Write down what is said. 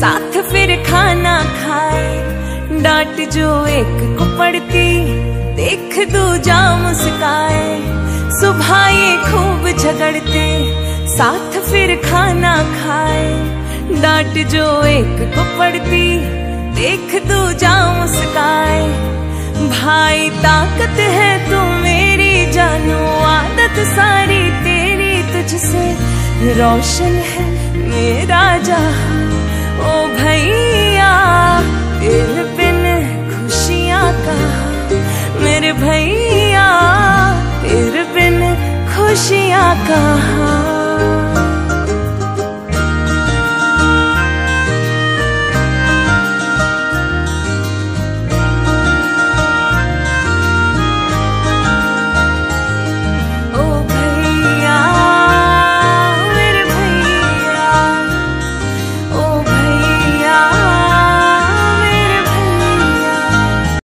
साथ फिर खाना खाए। डांट जो एक को पड़ती, देख दूजा मुस्काए। सुबह ये खूब झगड़ते, साथ फिर खाना खाए। डांट जो एक को पड़ती, देख दूजा मुस्काए। भाई, ताकत है तू मेरी जानू, आदत सारी तेरी तुझसे। रोशन है ये राजा। ओ भैया दिल बिन खुशियाँ का। मेरे भैया दिल बिन खुशियाँ का।